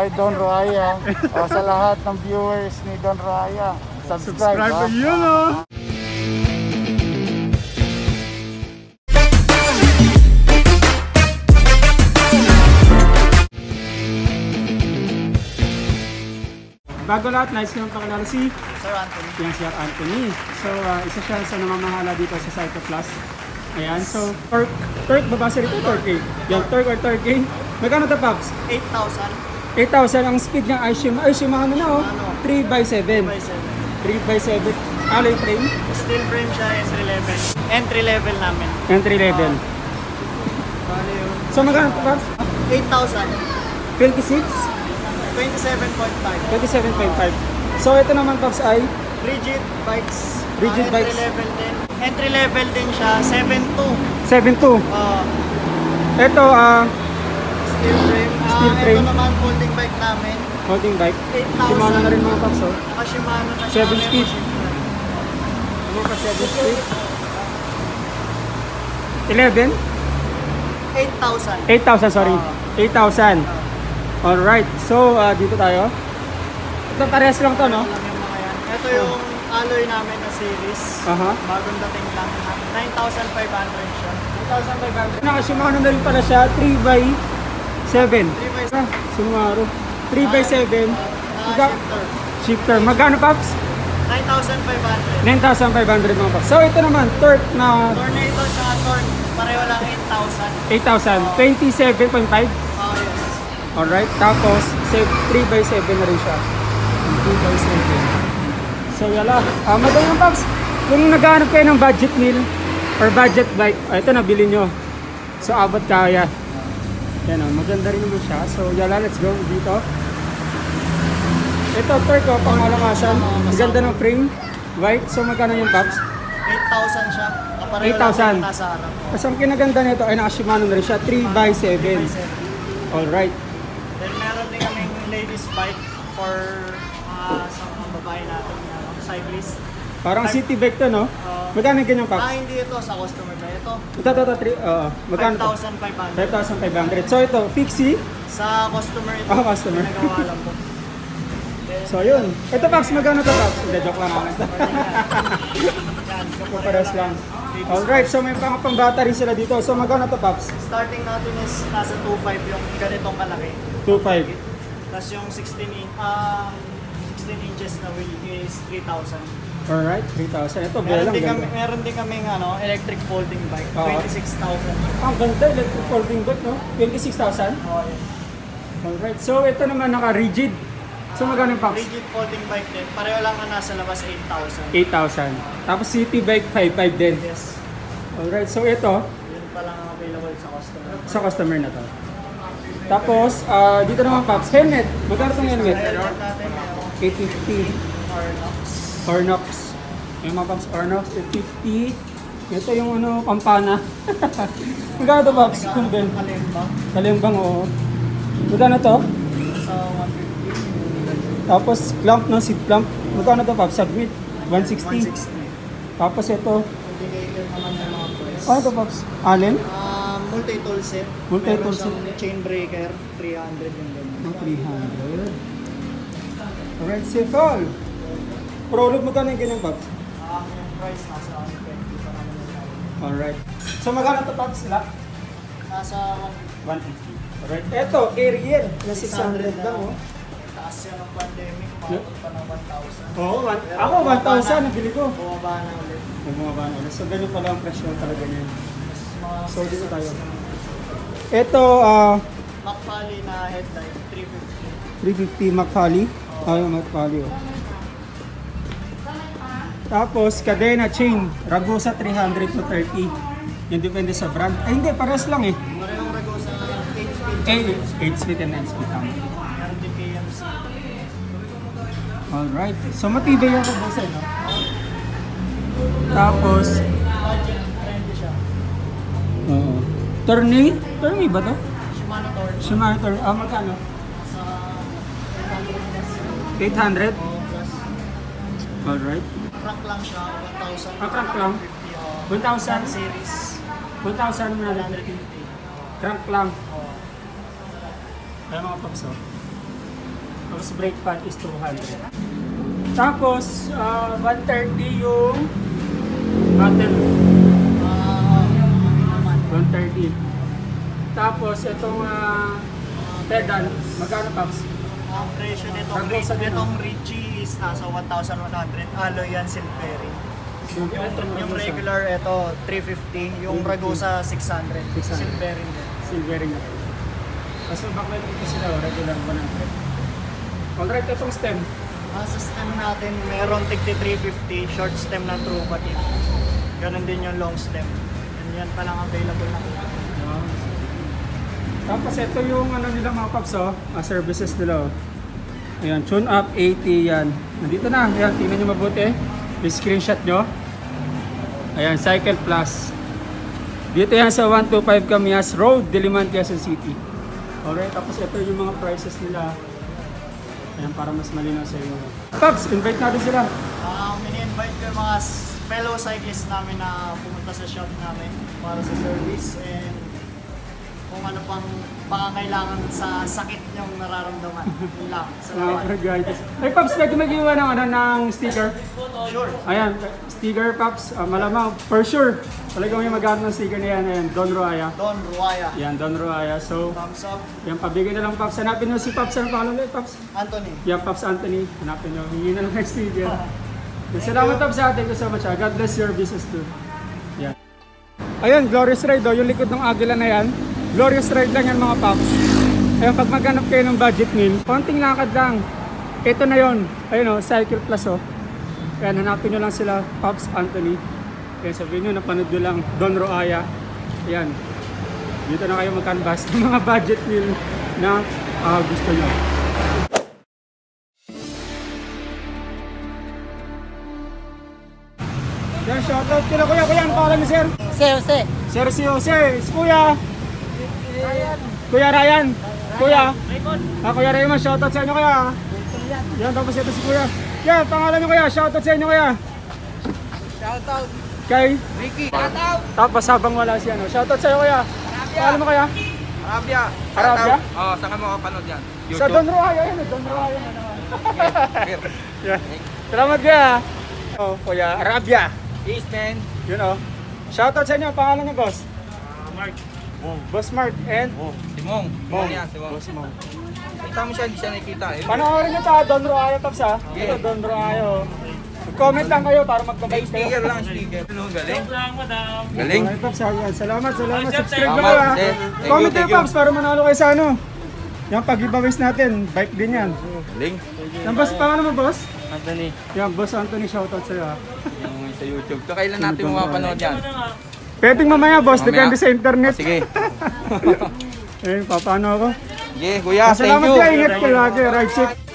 Hi Don Raya. o, sa lahat ng viewers ni Don Raya, subscribe. Subscribe ha? to yun, oh. Bago lahat, nice ko pakilala si Sir Anthony. yung Sir Anthony. So, ah, isa siya sa namamahala dito sa Psycho Plus. Ayan, so, Turk, Turk, babasa rito, Turkey. Yung Turk or Turkey. Magkano to, Pops? 8,000 8,000 ang speed ng ay Shimano. Ay, Shimano na, oh. 3x7. 3x7. Alloy frame. Steel frame siya, entry level. Entry level namin. Entry level. Yun. So, magkano Pops? 8,000. 26? 27.5. 27.5. So, ito naman, Pops, ay Rigid bikes. Rigid entry bikes. level din. Entry level din siya, 7.2. 7.2. Uh, Ito, ah, steel frame. Ah, Steel frame. Ito naman, folding bike namin. holding bike. 8,000. Shimano na rin mga Pops, oh. Naka Shimano na siya. Seven May speed. pushing bike. Ano pa 7 speed? 11? 8,000. 8,000, sorry. Ah. 8,000. Alright, so ah, dito tayo. Ito parehas lang to, no? Alam yung mga yan. Ito yung alloy namin na series. Aha. Bagong dating lang. 9,500 siya. 9,500. Nakashimano na rin pala siya, 3x7. 3x7. Ah, Sumaro. 3x7. Ah, Magka- shifter. Shifter. Magkano, Paps? 9,500. 9,500 mga Paps. So, ito naman, Torque na Tornado tsaka torn, pareho lang 8,000. 8,000. 27.5. Oh, yes. Alright, tapos 3x7 na rin siya. 3x7. So yala, ah madali yung Paps. Kung naghahanap kayo ng budget meal or budget bike, ah, ito nabili nyo. So abot kaya. Yan oh, maganda rin naman siya. So yala, let's go dito. Ito, Turk oh, pangalakasan. Ang ganda ng frame. White. So magkano yung Paps? 8,000 siya. Kapareho 8,000. lang yung nasa harap. Kasi ang kinaganda nito ay naka Shimano na rin siya. 3x7. 3x7. Alright. Then meron din kaming ladies bike for uh, sa mga babae natin na ano, cyclist. Parang city bike to, no? Uh, Magkano yung ganyang ah, Paps? hindi ito sa customer ba? Ito, Ito, ito, ito, three, oo. magkano to? 5,500. 5,500. So ito, fixie. Sa customer ito, Ah, customer. ginagawa lang po. Then, So yun. Ito Paps, magkano to Paps? Hindi, joke lang naman. Yan, Paparas lang. Alright, so may pang pangbata rin sila dito. So magkano to Paps? Starting natin is nasa 2.5 yung ganitong kalaki. 2,500. Tapos yung 16 in, um, 16 inches na wheel is 3,000. Alright, 3,000. Ito, Meron belang din kami, ganda. meron din kaming ano, electric folding bike, Oo. 26,000. Ang ganda, electric folding boat, no? 26,000. Oh, yes. Alright, so ito naman naka-rigid. So magkano yung Paps? Rigid folding bike din. Pareho lang na nasa labas 8,000. 8,000. Tapos city bike, 5,500 din. Yes. Alright, so ito, Yun pa lang ang available sa customer. sa customer na to. Tapos, ah, dito naman Paps, helmet. Magkano itong helmet? Helmet natin yung 850. Ornox. Ornox. Yung mga Paps Ornox, 850. Ito yung ano, kampana. Magkano to Paps? Kumbel. Kalimba. Kalimbang, oo. Magkano to? Sa 150. Tapos, clamp no, seat clamp. Magkano to Paps? Submit. 160. 160. Tapos ito, naman ng mga press. ano to Paps? Allen? Ah, multi-tool set. Multi-tool siyang chain breaker, 300 yung ganyan. Ang 300. Alright, safe all. Pro load magkano yung ganyan Paps? Ah, yung price nasa 120 pa naman yung tawag. Alright. So magkano to Paps sila? Nasa 150. Alright. Ito, Ariel. Na 600 lang oh. Taas yan ng pandemic, umabot pa ng 1,000. Oo, one, Pero ako bumaba 1,000 na. nabili ko. Bumaba na ulit. Bumaba na ulit. So ganun pala ang presyo talaga niyan. So dito tayo. Ito, ah, na McFarlane na headlight, 350. 350 McFarlane. Ah, yung McFarlane oh. Tapos, cadena chain. Ragusa 300 to 30. Yan depende sa brand. Ay hindi, pares lang eh. Parehong rago sa 8 speed. 8 speed and 9 speed tama. Alright. So matibay yung kabusa, no? Tapos, oo. Tourney? Tourney ba to? Shimano Torch. Shimano Tourney. Ah, magkano? Sa 800 plus. 800? O plus. Alright. Crank lang siya, 1,000. Ah, crank lang? 150, oh. 1,000? series. 1,000 mo na 150. Crank lang. Oh. Kaya mga paps, oh. Tapos brake pad is 200. Tapos, ah, 130 yung battery. Naman. 130. Tapos, itong ah, pedal, magkano Paps? Ang presyo nitong, nitong Richie is nasa 1,100. Alloy yan, silvering. Yung, Yung regular, ito, 350. Yung 350. Ragusa, 600. 600. Silvering din. silvering na. Tapos yung backlight dito sila, oh, regular 100. Alright, itong stem. Ang sa stem natin, meron tigti 350, short stem na true pati. Ganon din yung long stem. And yan pa lang available na po. Tapos ito yung ano nila mga paps oh, ah, services nila oh. Ayan, tune up 80 yan. Nandito na, ayan, tingnan nyo mabuti. I-screenshot nyo. Ayan, Cycle Plus. Dito yan sa 125 Camias Road, Diliman, Quezon City. Alright, tapos ito yung mga prices nila. Ayan, para mas malinaw sa inyo. Paps, invite natin sila. Um, ini-invite ko yung mga fellow cyclists namin na pumunta sa shop namin para sa service and kung ano pang pangangailangan sa sakit yung nararamdaman. Yun lang. Salamat. guys. Ay, Paps, pwede mag-iwan ng, ano, ng sticker. Sure. Ayan, sticker Paps, ah, malamang, for sure. Talagang may magkano ng sticker na yan. Ayan, Don Roaya. Don Ruaya. Yan, Don Roaya. So, Thumbs up. yan, pabigay na lang Paps. Hanapin nyo si Paps. Ano pangalan ulit, Paps? Anthony. Yan, Paps Anthony. Hanapin nyo. Hingi na lang ng sticker. Salamat Paps sa atin ko so much. ah. God bless your business too. Yan. Ayun, Glorious Ride oh. Yung likod ng Agila na yan. Glorious Ride lang yan mga Paps. Ayun, pag maghanap kayo ng budget meal, konting lakad lang. Ito na yon. Ayun oh, Cycle Plus oh. Ayan, hanapin nyo lang sila, Pops Anthony. Ayan, sabihin nyo, napanood nyo lang, Don Roaya. Ayan, dito na kayo mag-canvas ng mga budget meal na ah, gusto nyo. Yan, shoutout kila kuya. Kuya, ano pangalan ni sir? Jose, Jose. Sir si Jose, si kuya. Kuya Ryan. Kuya. Ah, kuya Raymond, shoutout sa inyo kuya. Yan, tapos ito si kuya. Yan, pangalan niyo kuya, shoutout sa inyo kuya. Shoutout. Kay, Ricky. Shoutout. tapos habang wala si ano, shoutout sa iyo kuya. Pangalan mo kuya? Arabia. Arabia? Oo, oh, saan ka makapanood yan? Sa Don Roaya, yan, Don Roaya na naman. Here. Yan. Salamat kuya. Oh, kuya, Arabia. Peace, man. Yun oh. Shoutout sa inyo, pangalan niyo boss. Mark. Boss Mark and Si Mong. Mong yan, si Mong. Boss Mong. Kita mo siya, hindi siya nakikita. Eh. Panoorin niyo ta, Don Roaya Tops ha. Ito, Yeah. Don Roaya oh. Comment lang kayo para May magkabay sticker lang, sticker. Ano, galing. Galing. Okay, Pops, ha, yan. Salamat, salamat. Subscribe na Salamat, kayo ha. Comment kayo. Pops, para manalo kayo sa ano. Yung pag-giveaways natin, bike din yan. Galing. Yung boss, pangalan mo, boss? Anthony, Yan, boss Anthony, shoutout sa'yo ha. yung sa YouTube. So, kailan natin mapapanood yan? Pwedeng mamaya, boss. Mamaya? Depende sa internet. Sige. Eh, papano ako. Sige, kuya, thank Salamat you. kayo. Ingat ka lagi. Ride safe.